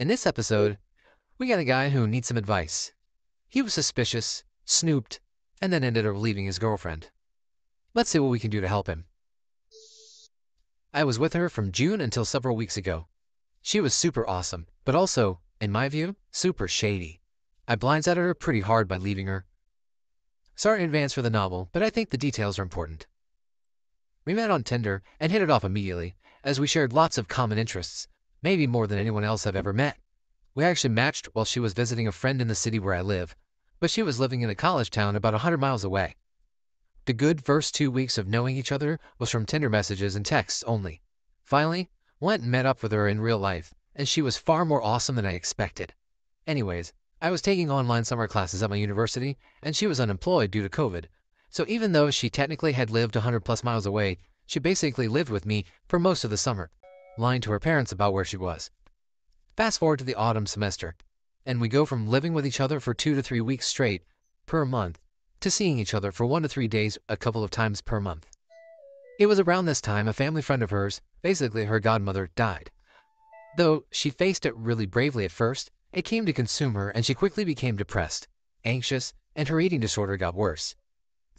In this episode, we got a guy who needs some advice. He was suspicious, snooped, and then ended up leaving his girlfriend. Let's see what we can do to help him. I was with her from June until several weeks ago. She was super awesome, but also, in my view, super shady. I blindsided her pretty hard by leaving her. Sorry in advance for the novel, but I think the details are important. We met on Tinder and hit it off immediately, as we shared lots of common interests, maybe more than anyone else I've ever met. We actually matched while she was visiting a friend in the city where I live, but she was living in a college town about a 100 miles away. The good first two weeks of knowing each other was from Tinder messages and texts only. Finally, went and met up with her in real life, and she was far more awesome than I expected. Anyways, I was taking online summer classes at my university, and she was unemployed due to COVID. So even though she technically had lived 100 plus miles away, she basically lived with me for most of the summer, lying to her parents about where she was. Fast forward to the autumn semester, and we go from living with each other for two to three weeks straight per month to seeing each other for one to three days a couple of times per month. It was around this time a family friend of hers, basically her godmother, died. Though she faced it really bravely at first, it came to consume her and she quickly became depressed, anxious, and her eating disorder got worse.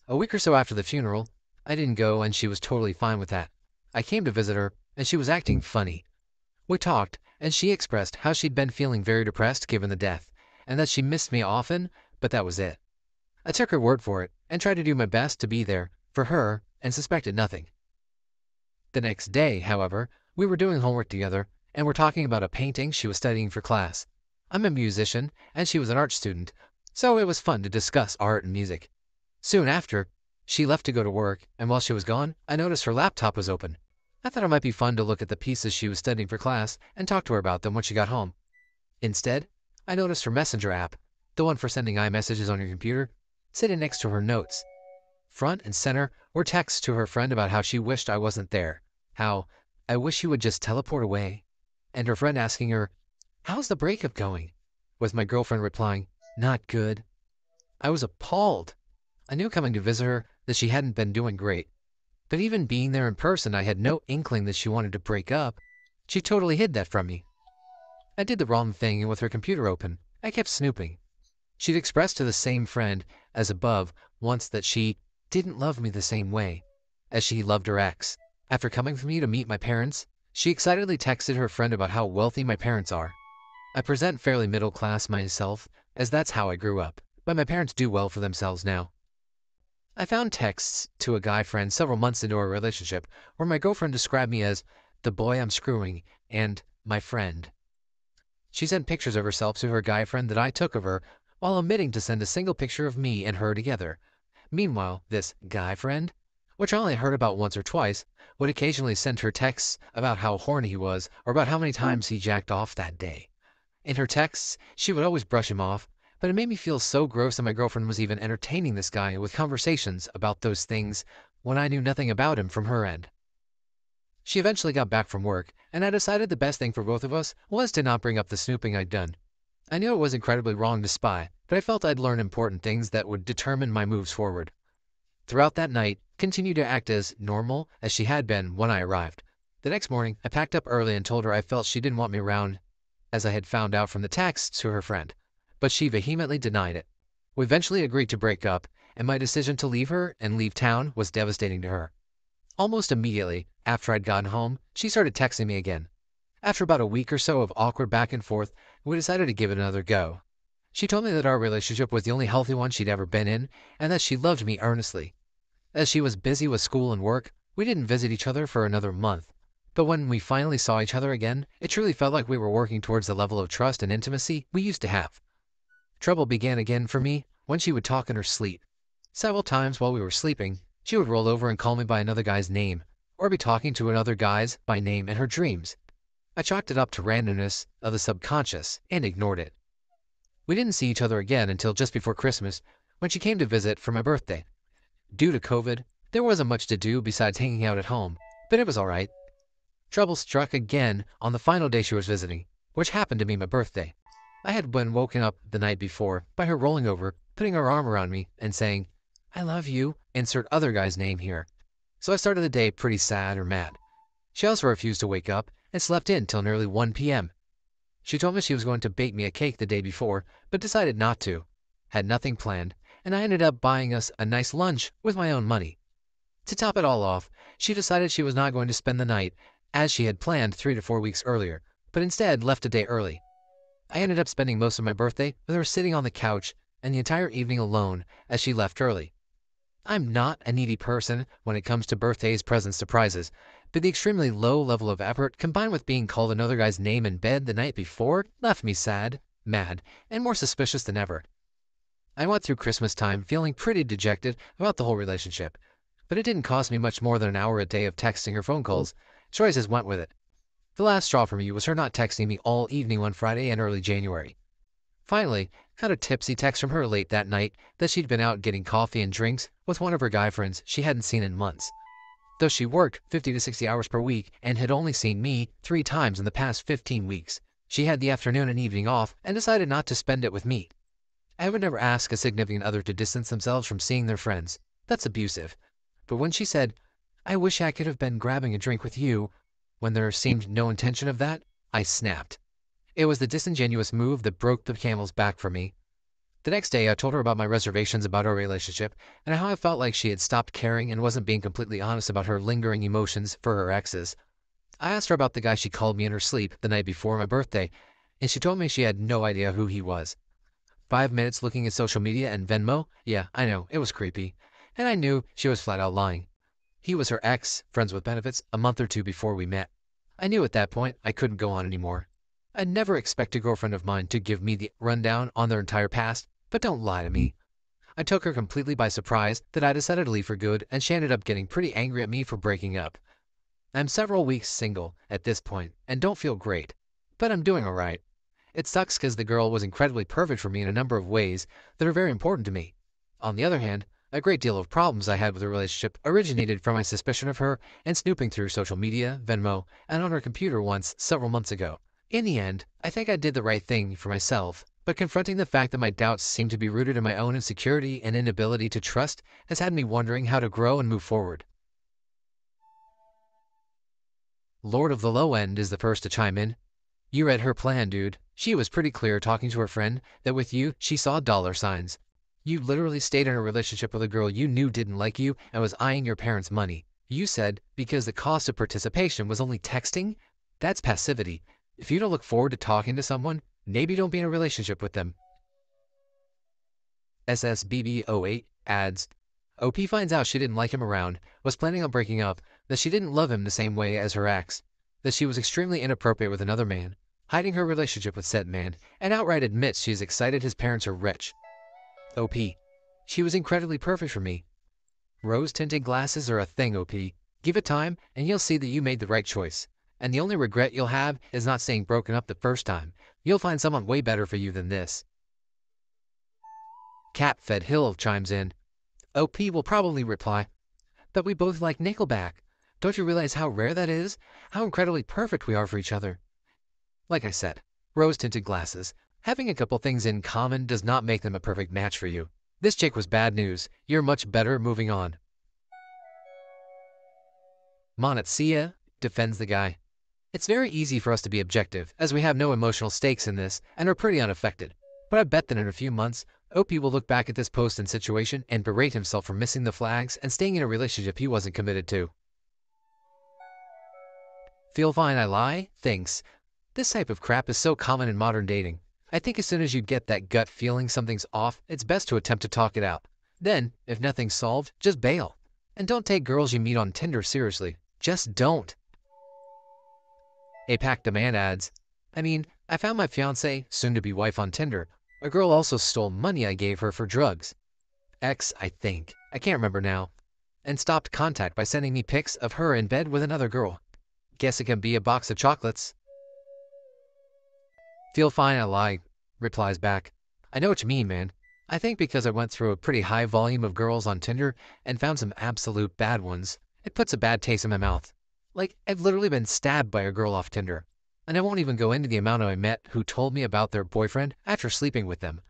A week or so after the funeral, I didn't go and she was totally fine with that. I came to visit her and she was acting funny. We talked and she expressed how she'd been feeling very depressed given the death and that she missed me often, but that was it. I took her word for it and tried to do my best to be there for her and suspected nothing. The next day, however, we were doing homework together and were talking about a painting she was studying for class. I'm a musician and she was an art student, so it was fun to discuss art and music. Soon after, she left to go to work, and while she was gone, I noticed her laptop was open. I thought it might be fun to look at the pieces she was studying for class and talk to her about them when she got home. Instead, I noticed her messenger app, the one for sending iMessages on your computer, sitting next to her notes. Front and center were texts to her friend about how she wished I wasn't there, how I wish you would just teleport away, and her friend asking her, How's the breakup going? with my girlfriend replying, Not good. I was appalled. I knew coming to visit her that she hadn't been doing great. But even being there in person, I had no inkling that she wanted to break up. She totally hid that from me. I did the wrong thing, and with her computer open, I kept snooping. She'd expressed to the same friend as above once that she didn't love me the same way as she loved her ex. After coming for me to meet my parents, she excitedly texted her friend about how wealthy my parents are. I present fairly middle class myself, as that's how I grew up, but my parents do well for themselves now. I found texts to a guy friend several months into our relationship where my girlfriend described me as the boy I'm screwing and my friend. She sent pictures of herself to her guy friend that I took of her while omitting to send a single picture of me and her together. Meanwhile, this guy friend, which I only heard about once or twice, would occasionally send her texts about how horny he was or about how many hmm. times he jacked off that day. In her texts, she would always brush him off, but it made me feel so gross that my girlfriend was even entertaining this guy with conversations about those things when I knew nothing about him from her end. She eventually got back from work, and I decided the best thing for both of us was to not bring up the snooping I'd done. I knew it was incredibly wrong to spy, but I felt I'd learn important things that would determine my moves forward. Throughout that night, continued to act as normal as she had been when I arrived. The next morning, I packed up early and told her I felt she didn't want me around, as I had found out from the texts to her friend, but she vehemently denied it. We eventually agreed to break up, and my decision to leave her and leave town was devastating to her. Almost immediately after I'd gotten home, she started texting me again. After about a week or so of awkward back and forth, we decided to give it another go. She told me that our relationship was the only healthy one she'd ever been in, and that she loved me earnestly. As she was busy with school and work, we didn't visit each other for another month. But when we finally saw each other again, it truly felt like we were working towards the level of trust and intimacy we used to have. Trouble began again for me when she would talk in her sleep. Several times while we were sleeping, she would roll over and call me by another guy's name, or be talking to another guy's by name in her dreams. I chalked it up to randomness of the subconscious and ignored it. We didn't see each other again until just before Christmas when she came to visit for my birthday. Due to COVID, there wasn't much to do besides hanging out at home, but it was all right. Trouble struck again on the final day she was visiting, which happened to be my birthday. I had been woken up the night before by her rolling over, putting her arm around me, and saying, I love you, insert other guy's name here. So I started the day pretty sad or mad. She also refused to wake up and slept in till nearly 1 p.m. She told me she was going to bake me a cake the day before, but decided not to. Had nothing planned, and I ended up buying us a nice lunch with my own money. To top it all off, she decided she was not going to spend the night, as she had planned three to four weeks earlier, but instead left a day early. I ended up spending most of my birthday with her sitting on the couch and the entire evening alone as she left early. I'm not a needy person when it comes to birthdays, presents, surprises, but the extremely low level of effort combined with being called another guy's name in bed the night before left me sad, mad, and more suspicious than ever. I went through Christmas time feeling pretty dejected about the whole relationship, but it didn't cost me much more than an hour a day of texting or phone calls. Choices went with it. The last straw for me was her not texting me all evening one Friday in early January. Finally, got a tipsy text from her late that night that she'd been out getting coffee and drinks with one of her guy friends she hadn't seen in months. Though she worked 50 to 60 hours per week and had only seen me three times in the past 15 weeks, she had the afternoon and evening off and decided not to spend it with me. I would never ask a significant other to distance themselves from seeing their friends. That's abusive. But when she said, I wish I could have been grabbing a drink with you, when there seemed no intention of that, I snapped. It was the disingenuous move that broke the camel's back for me. The next day, I told her about my reservations about our relationship and how I felt like she had stopped caring and wasn't being completely honest about her lingering emotions for her exes. I asked her about the guy she called me in her sleep the night before my birthday, and she told me she had no idea who he was. Five minutes looking at social media and Venmo, yeah, I know, it was creepy and I knew she was flat out lying. He was her ex, friends with benefits, a month or two before we met. I knew at that point I couldn't go on anymore. I'd never expect a girlfriend of mine to give me the rundown on their entire past, but don't lie to me. I took her completely by surprise that I decided to leave for good, and she ended up getting pretty angry at me for breaking up. I'm several weeks single at this point and don't feel great, but I'm doing alright. It sucks because the girl was incredibly perfect for me in a number of ways that are very important to me. On the other hand, a great deal of problems I had with the relationship originated from my suspicion of her and snooping through social media, Venmo, and on her computer once several months ago. In the end, I think I did the right thing for myself, but confronting the fact that my doubts seem to be rooted in my own insecurity and inability to trust has had me wondering how to grow and move forward. Lord of the Low End is the first to chime in. You read her plan, dude. She was pretty clear talking to her friend that with you, she saw dollar signs. You literally stayed in a relationship with a girl you knew didn't like you and was eyeing your parents' money. You said because the cost of participation was only texting? That's passivity. If you don't look forward to talking to someone, maybe don't be in a relationship with them. SSBB08 adds, OP finds out she didn't like him around, was planning on breaking up, that she didn't love him the same way as her ex, that she was extremely inappropriate with another man, hiding her relationship with said man, and outright admits she is excited his parents are rich. OP. She was incredibly perfect for me. Rose tinted glasses are a thing, OP. Give it time, and you'll see that you made the right choice. And the only regret you'll have is not staying broken up the first time. You'll find someone way better for you than this. Cat Fed Hill chimes in. OP will probably reply, But we both like Nickelback. Don't you realize how rare that is? How incredibly perfect we are for each other. Like I said, rose tinted glasses. Having a couple things in common does not make them a perfect match for you. This chick was bad news. You're much better moving on. Monetsia defends the guy. It's very easy for us to be objective, as we have no emotional stakes in this and are pretty unaffected. But I bet that in a few months, OP will look back at this post and situation and berate himself for missing the flags and staying in a relationship he wasn't committed to. Feel fine I lie? Thanks. This type of crap is so common in modern dating. I think as soon as you get that gut feeling something's off, it's best to attempt to talk it out. Then, if nothing's solved, just bail. And don't take girls you meet on Tinder seriously. Just don't. A APAC Demand adds, I mean, I found my fiance, soon to be wife on Tinder. A girl also stole money I gave her for drugs. X, I think. I can't remember now. And stopped contact by sending me pics of her in bed with another girl. Guess it can be a box of chocolates. Feel fine, I lie, replies back. I know what you mean, man. I think because I went through a pretty high volume of girls on Tinder and found some absolute bad ones, it puts a bad taste in my mouth. Like, I've literally been stabbed by a girl off Tinder. And I won't even go into the amount I met who told me about their boyfriend after sleeping with them.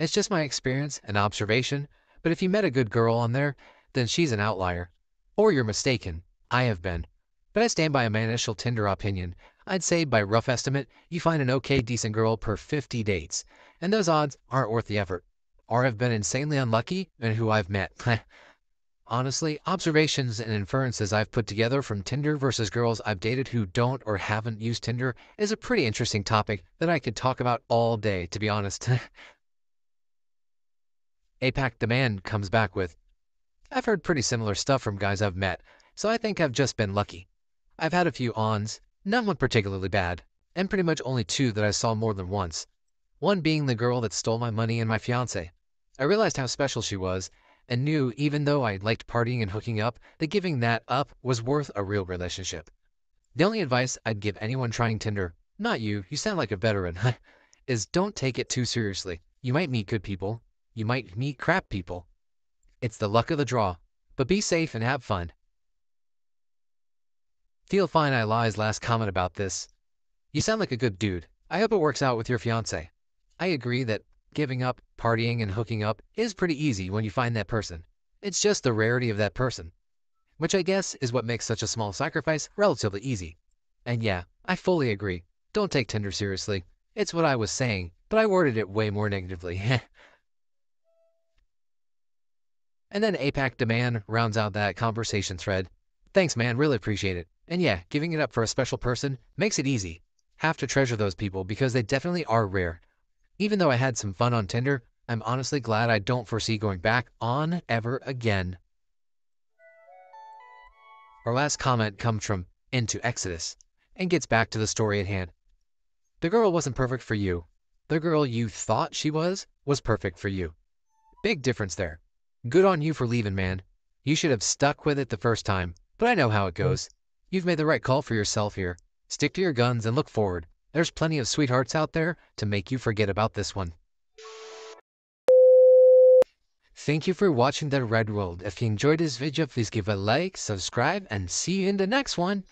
It's just my experience and observation, but if you met a good girl on there, then she's an outlier. Or you're mistaken. I have been. But I stand by my initial Tinder opinion. I'd say by rough estimate, you find an okay decent girl per 50 dates, and those odds aren't worth the effort. Or have been insanely unlucky and who I've met. Honestly, observations and inferences I've put together from Tinder versus girls I've dated who don't or haven't used Tinder is a pretty interesting topic that I could talk about all day, to be honest. APAC Demand comes back with I've heard pretty similar stuff from guys I've met, so I think I've just been lucky. I've had a few ons, none one particularly bad, and pretty much only two that I saw more than once. One being the girl that stole my money and my fiance. I realized how special she was and knew even though I liked partying and hooking up, that giving that up was worth a real relationship. The only advice I'd give anyone trying Tinder, not you, you sound like a veteran, is don't take it too seriously. You might meet good people, you might meet crap people. It's the luck of the draw, but be safe and have fun. Feel fine I lies last comment about this. You sound like a good dude. I hope it works out with your fiance. I agree that giving up, partying, and hooking up is pretty easy when you find that person. It's just the rarity of that person, which I guess is what makes such a small sacrifice relatively easy. And yeah, I fully agree. Don't take Tinder seriously. It's what I was saying, but I worded it way more negatively. and then APAC Demand rounds out that conversation thread. Thanks, man. Really appreciate it. And yeah, giving it up for a special person makes it easy. Have to treasure those people because they definitely are rare. Even though I had some fun on Tinder, I'm honestly glad I don't foresee going back on ever again. Our last comment comes from Into Exodus and gets back to the story at hand. The girl wasn't perfect for you. The girl you thought she was was perfect for you. Big difference there. Good on you for leaving, man. You should have stuck with it the first time, but I know how it goes. You've made the right call for yourself here. Stick to your guns and look forward. There's plenty of sweethearts out there to make you forget about this one. Thank you for watching the Red World. If you enjoyed this video, please give a like, subscribe, and see you in the next one.